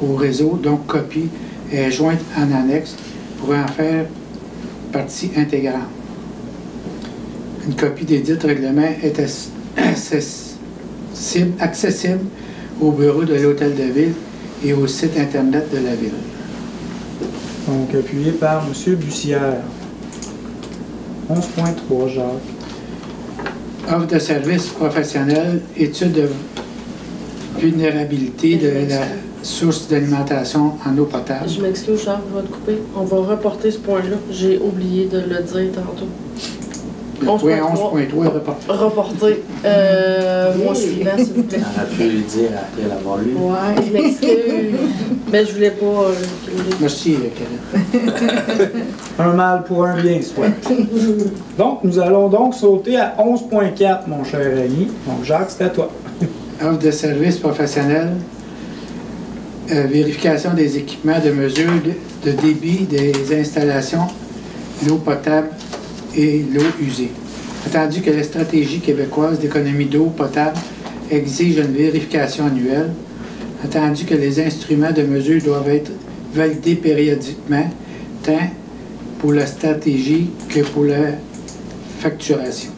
Speaker 4: au réseau, donc copie est jointe en annexe pour en faire partie intégrante. Une copie des dits règlements est accessible, accessible au bureau de l'Hôtel de Ville et au site Internet de la Ville.
Speaker 1: Donc, appuyé par Monsieur Bussière. 11.3, Jacques.
Speaker 4: Offre de services professionnels, étude de vulnérabilité de la source d'alimentation en eau potable.
Speaker 2: Je m'excuse, Charles, je vais te couper. On va reporter ce point-là. J'ai oublié de le dire tantôt.
Speaker 4: Oui,
Speaker 2: 11.3.
Speaker 4: 11.3 report.
Speaker 2: Reporter. Euh, mois suivant, s'il vous plaît.
Speaker 5: On aurait pu lui dire après l'avoir lu.
Speaker 2: Ouais, je m'excuse. Mais je voulais pas. euh,
Speaker 4: Merci, Karen.
Speaker 1: Un mal pour un bien, soit. donc, nous allons donc sauter à 11.4, mon cher ami. Donc, Jacques, c'est à toi.
Speaker 4: Offre de services professionnels, euh, vérification des équipements de mesure de, de débit des installations, l'eau potable et l'eau usée. Attendu que la stratégie québécoise d'économie d'eau potable exige une vérification annuelle, attendu que les instruments de mesure doivent être validés périodiquement, tant pour la stratégie que pour la facturation.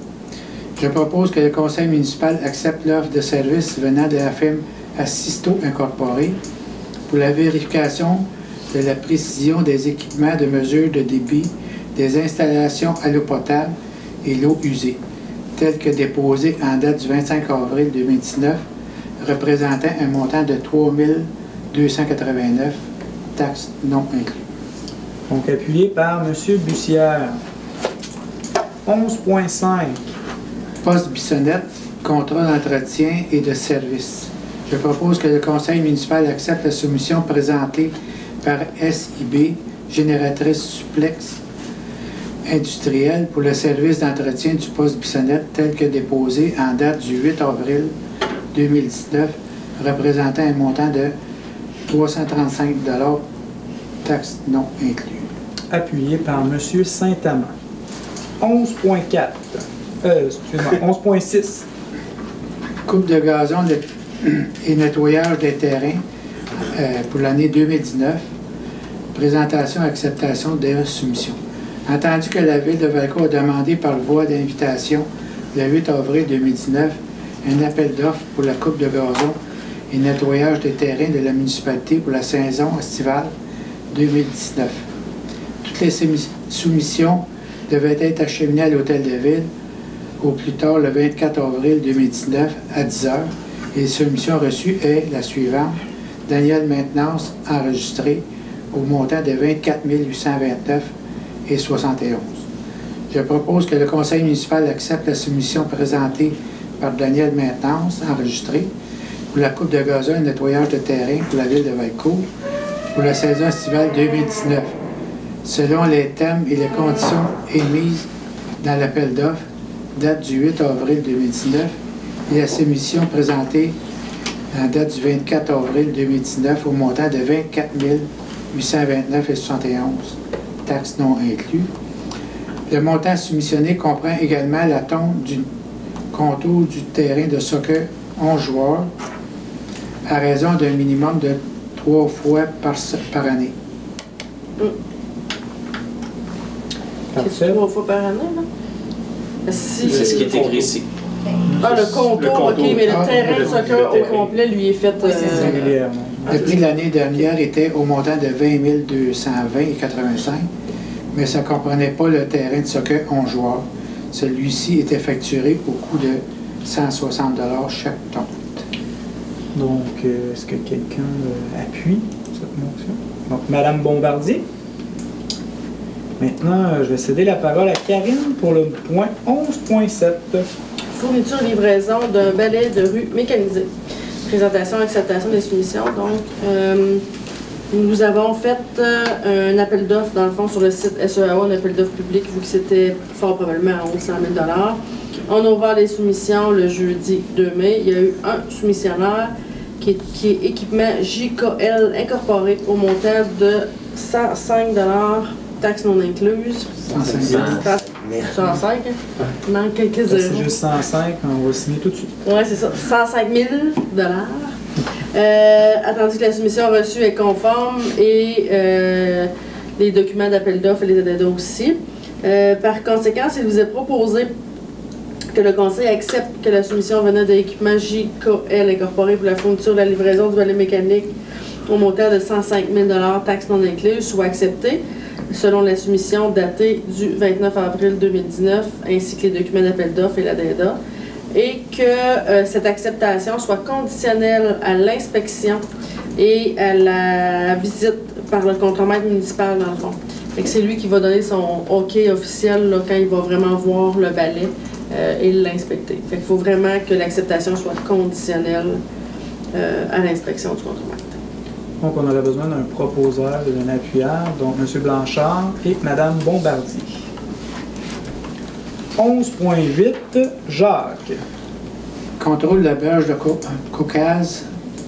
Speaker 4: Je propose que le conseil municipal accepte l'offre de service venant de la firme Assisto Incorporée pour la vérification de la précision des équipements de mesure de débit des installations à l'eau potable et l'eau usée, telles que déposées en date du 25 avril 2019, représentant un montant de 3 289, taxes non incluses.
Speaker 1: Donc, appuyé par Monsieur Bussière. 11.5.
Speaker 4: Poste Bissonnette, contrat d'entretien et de service. Je propose que le conseil municipal accepte la soumission présentée par SIB, génératrice supplex industrielle, pour le service d'entretien du poste Bissonnette tel que déposé en date du 8 avril 2019, représentant un montant de 335 taxes non incluses.
Speaker 1: Appuyé par Monsieur Saint-Amand. 11.4. Euh, excusez-moi, 11.6.
Speaker 4: coupe de gazon et nettoyage des terrains euh, pour l'année 2019. Présentation et acceptation des soumissions. Entendu que la Ville de Valco a demandé par voie d'invitation le 8 avril 2019 un appel d'offres pour la coupe de gazon et nettoyage des terrains de la municipalité pour la saison estivale 2019. Toutes les soumis- soumissions devaient être acheminées à l'Hôtel de Ville au plus tard le 24 avril 2019 à 10 heures. Et la soumission reçue est la suivante. Daniel Maintenance enregistré au montant de 24 829 et 71. Je propose que le conseil municipal accepte la soumission présentée par Daniel Maintenance enregistrée pour la coupe de gazon et nettoyage de terrain pour la ville de Valcourt pour la saison estivale 2019, selon les thèmes et les conditions émises dans l'appel d'offres, date du 8 avril 2019, et la soumission présentée en date du 24 avril 2019 au montant de 24 829 et 71, taxes non inclus. Le montant soumissionné comprend également la tombe du contour du terrain de soccer 11 joueurs à raison d'un minimum de trois fois par, année.
Speaker 2: C'est trois fois par année, là? Si.
Speaker 5: C'est ce qui est écrit ici.
Speaker 2: Ah, le contour,
Speaker 7: Le contour.
Speaker 2: ok, mais le
Speaker 4: Ah,
Speaker 2: terrain de soccer au complet lui est fait.
Speaker 6: Oui, c'est
Speaker 2: euh,
Speaker 6: ça.
Speaker 4: Le prix de l'année dernière était au montant de 20 220 et 85, mais ça ne comprenait pas le terrain de soccer 11 joueurs. Celui-ci était facturé au coût de 160 chaque tonte.
Speaker 1: Donc, euh, est-ce que quelqu'un euh, appuie cette motion? Donc, Madame Bombardier? Maintenant, euh, je vais céder la parole à Karine pour le point 11.7.
Speaker 2: Fourniture livraison d'un balai de rue mécanisé. Présentation, acceptation des soumissions. Donc, euh, nous avons fait euh, un appel d'offres, dans le fond, sur le site SEAO, un appel d'offres public, vu que c'était fort probablement à 1100 000 On a ouvert les soumissions le jeudi 2 mai. Il y a eu un soumissionnaire qui est, qui est équipement JKL incorporé au montant de 105 taxes non incluses.
Speaker 4: 150.
Speaker 2: 105, hein? Il manque quelques
Speaker 1: C'est
Speaker 2: zéros.
Speaker 1: juste 105, on va signer tout de suite.
Speaker 2: Oui, c'est ça. 105 000 euh, Attendu que la soumission reçue est conforme et euh, les documents d'appel d'offres et les ADD aussi. Euh, par conséquent, il vous est proposé que le Conseil accepte que la soumission venant de l'équipement JKL incorporé pour la fourniture de la livraison du balai mécanique au montant de 105 000 taxes non incluses soit acceptée selon la soumission datée du 29 avril 2019 ainsi que les documents d'appel d'offres et l'ADEDA et que euh, cette acceptation soit conditionnelle à l'inspection et à la visite par le contremaître municipal dans le fond. C'est lui qui va donner son OK officiel quand il va vraiment voir le balai euh, et l'inspecter. Qu'il faut vraiment que l'acceptation soit conditionnelle euh, à l'inspection du contremaître.
Speaker 1: Donc, on aurait besoin d'un proposeur et d'un appuyeur, donc M. Blanchard et Mme Bombardier. 11.8, Jacques.
Speaker 4: Contrôle de la berge de Cau- Caucase,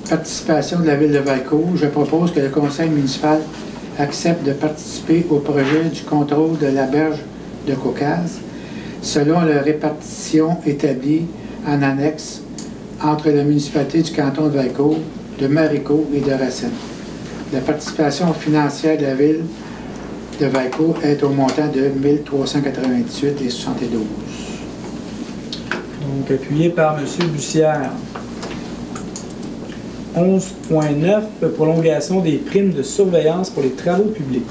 Speaker 4: participation de la ville de Valcourt. Je propose que le conseil municipal accepte de participer au projet du contrôle de la berge de Caucase selon la répartition établie en annexe entre la municipalité du canton de Valcourt, de Maricourt et de Racine. La participation financière de la ville de Valcourt est au montant de 1398 et 72.
Speaker 1: Donc, appuyé par M. Bussière. 11.9, prolongation des primes de surveillance pour les travaux publics.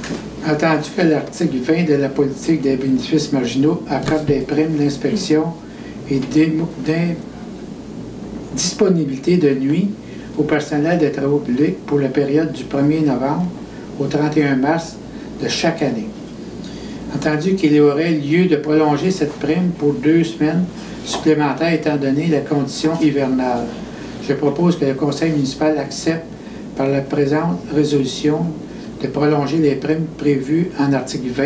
Speaker 4: Attendu que l'article 20 de la politique des bénéfices marginaux accorde des primes d'inspection et d'émo- disponibilité de nuit au personnel des travaux publics pour la période du 1er novembre au 31 mars de chaque année. Entendu qu'il y aurait lieu de prolonger cette prime pour deux semaines supplémentaires étant donné la condition hivernale. Je propose que le conseil municipal accepte par la présente résolution de prolonger les primes prévues en article 20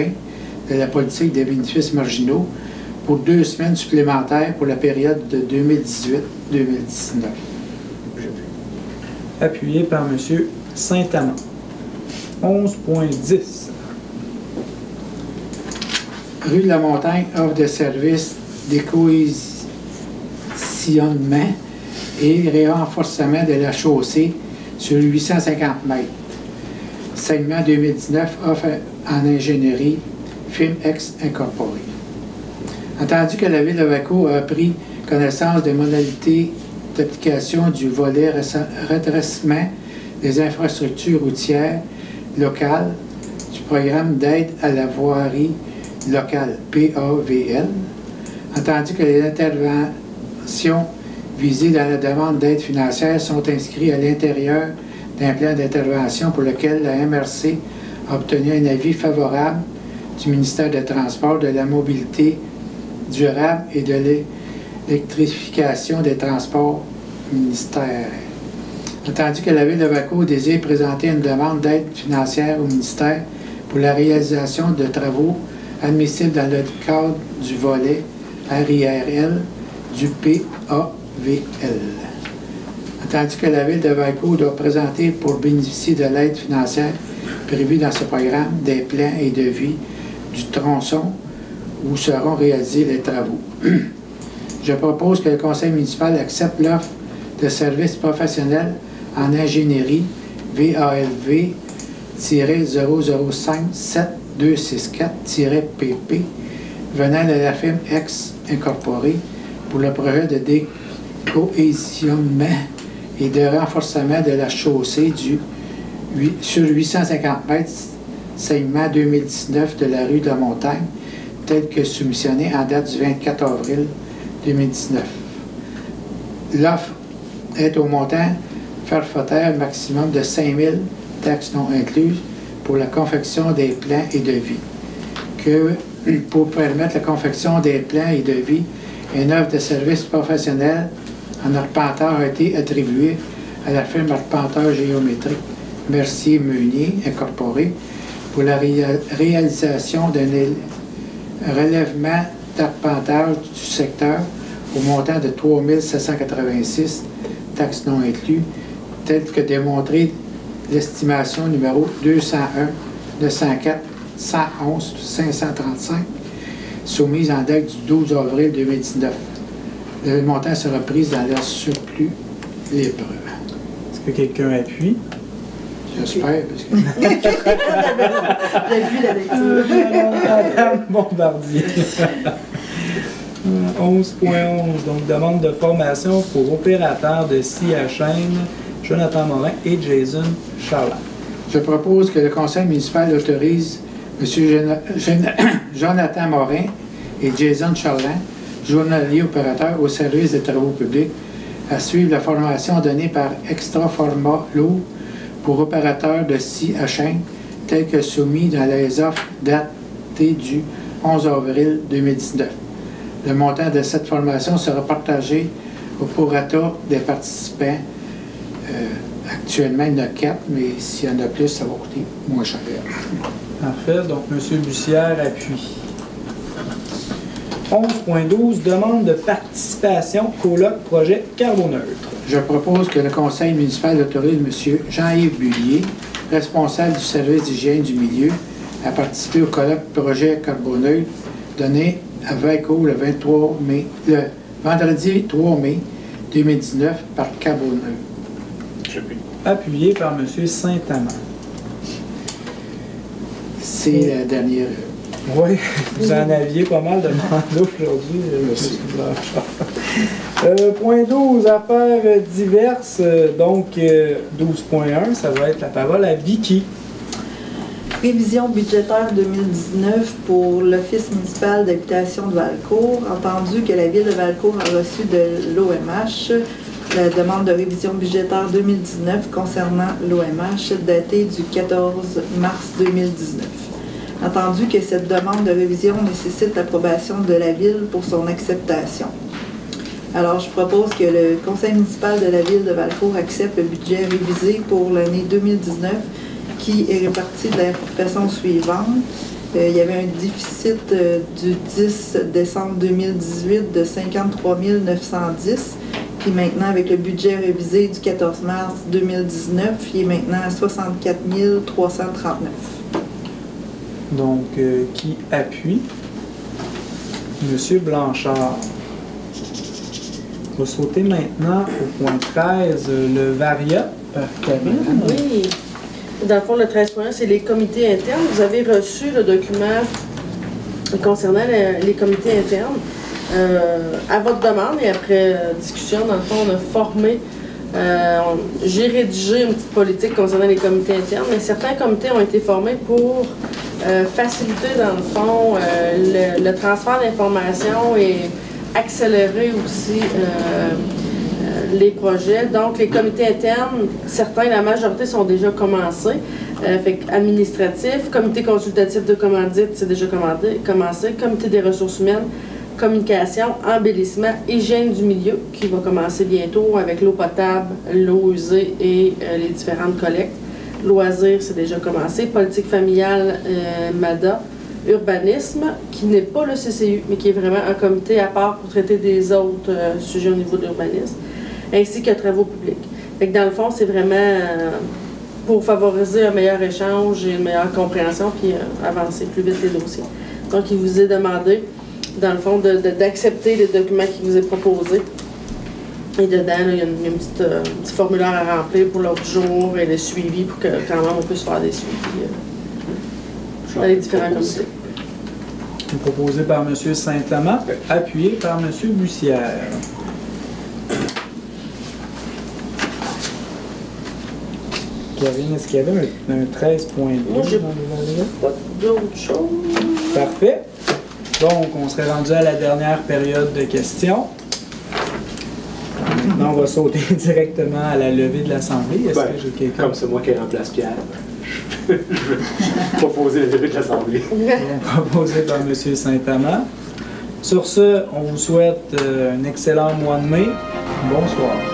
Speaker 4: de la politique des bénéfices marginaux pour deux semaines supplémentaires pour la période de 2018-2019.
Speaker 1: Appuyé par M. Saint-Amand. 11.10,
Speaker 4: Rue de la Montagne offre des services d'écohésionnement et renforcement de la chaussée sur 850 mètres. Segment 2019 offre en ingénierie FilmX Incorporé. Entendu que la Ville de Waco a pris connaissance des modalités d'application du volet redressement des infrastructures routières locales du programme d'aide à la voirie locale PAVL, entendu que les interventions visées dans la demande d'aide financière sont inscrites à l'intérieur d'un plan d'intervention pour lequel la MRC a obtenu un avis favorable du ministère des Transports, de la mobilité durable et de l'électrification des transports ministère. Entendu que la Ville de Waco désire présenter une demande d'aide financière au ministère pour la réalisation de travaux admissibles dans le cadre du volet RIRL du PAVL. Tandis que la Ville de Waco doit présenter pour bénéficier de l'aide financière prévue dans ce programme des plans et devis du tronçon où seront réalisés les travaux. Je propose que le Conseil municipal accepte l'offre de services professionnels en ingénierie VALV 0057264-PP venant de la firme X Incorporée pour le projet de décohésionnement et de renforcement de la chaussée du, sur 850 mètres segment 2019 de la rue de la Montagne, tel que soumissionné en date du 24 avril 2019. L'offre est au montant forfaitaire maximum de 5 000 taxes non incluses pour la confection des plans et devis. Que pour permettre la confection des plans et devis, une offre de service professionnel en arpenteur a été attribuée à la firme Arpenteur Géométrique Mercier Meunier Incorporé pour la réalisation d'un relèvement d'arpentage du secteur au montant de 3 786 taxes non incluses, tel que démontré l'estimation numéro 201 904 111 535 soumise en date du 12 avril 2019. Le montant sera pris dans leur surplus libre.
Speaker 1: Est-ce que quelqu'un appuie?
Speaker 4: J'espère, parce que...
Speaker 3: J'ai vu la lecture.
Speaker 1: Madame Bombardier. 11.11, donc demande de formation pour opérateurs de scie à chaîne, Jonathan Morin et Jason Charlat.
Speaker 4: Je propose que le conseil municipal autorise M. Jonathan Morin et Jason Charland, journalier opérateur au service des travaux publics, à suivre la formation donnée par Extra Format Lourd pour opérateurs de scie à chaîne, tel que soumis dans les offres datées du 11 avril 2019. Le montant de cette formation sera partagé au prorata des participants. Euh, actuellement, il y en a quatre, mais s'il y en a plus, ça va coûter moins cher.
Speaker 1: Parfait. Donc, M. Bussière appuie. 11.12, demande de participation colloque projet carboneutre.
Speaker 4: Je propose que le conseil municipal autorise M. Jean-Yves Bullier, responsable du service d'hygiène du milieu, à participer au colloque projet carboneutre donné à Vaco le 23 mai, le vendredi 3 mai 2019 par Carboneutre.
Speaker 1: Appuyé par M. Saint-Amand.
Speaker 4: C'est la dernière.
Speaker 1: Oui, vous en aviez pas mal de mandats aujourd'hui,
Speaker 4: Merci.
Speaker 1: Euh, point 12, affaires diverses. Euh, Donc, euh, 12.1, ça va être la parole à Vicky.
Speaker 3: Révision budgétaire 2019 pour l'Office municipal d'habitation de Valcourt. Entendu que la ville de Valcourt a reçu de l'OMH la demande de révision budgétaire 2019 concernant l'OMH datée du 14 mars 2019. Entendu que cette demande de révision nécessite l'approbation de la ville pour son acceptation. Alors, je propose que le conseil municipal de la ville de Valcourt accepte le budget révisé pour l'année 2019 qui est réparti de la façon suivante. Euh, il y avait un déficit euh, du 10 décembre 2018 de 53 910. Puis maintenant, avec le budget révisé du 14 mars 2019, il est maintenant à 64 339.
Speaker 1: Donc, euh, qui appuie? Monsieur Blanchard. On va sauter maintenant au point 13, euh, le VARIA par Karine.
Speaker 2: Oui. Dans le fond, le 13.1, c'est les comités internes. Vous avez reçu le document concernant les, comités internes. Euh, à votre demande et après discussion, dans le fond, on a formé, euh, j'ai rédigé une petite politique concernant les comités internes, mais certains comités ont été formés pour euh, faciliter, dans le fond, le, le transfert d'informations et accélérer aussi euh, euh, les projets. Donc, les comités internes, certains, la majorité sont déjà commencés. Euh, administratif, comité consultatif de commandite, c'est déjà commencé. Comité des ressources humaines, communication, embellissement, hygiène du milieu, qui va commencer bientôt avec l'eau potable, l'eau usée et euh, les différentes collectes. Loisirs, c'est déjà commencé. Politique familiale, MADA. Urbanisme, qui n'est pas le CCU, mais qui est vraiment un comité à part pour traiter des autres euh, sujets au niveau de l'urbanisme, ainsi que travaux publics. Dans le fond, c'est vraiment euh, pour favoriser un meilleur échange et une meilleure compréhension, puis euh, avancer plus vite les dossiers. Donc, il vous est demandé, dans le fond, d'accepter les documents qui vous est proposé. Et dedans, il y a, un petit formulaire à remplir pour l'autre jour et le suivi pour que quand même on puisse faire des suivis dans les différents comités.
Speaker 1: Proposé par M. Saint-Amand, appuyé par M. Bussière. Karine, est-ce qu'il y avait un, un 13.2
Speaker 2: Moi, j'ai-? Pas d'autres choses.
Speaker 1: Parfait. Donc, on serait rendu à la dernière période de questions. Maintenant, on va sauter directement à la levée de l'Assemblée. Est-ce
Speaker 7: Ben,
Speaker 1: que j'ai quelqu'un?
Speaker 7: Comme c'est moi qui remplace Pierre, je vais proposer levée de l'Assemblée.
Speaker 1: proposé par M. Saint-Amand? Sur ce, on vous souhaite euh, un excellent mois de mai. Bonsoir.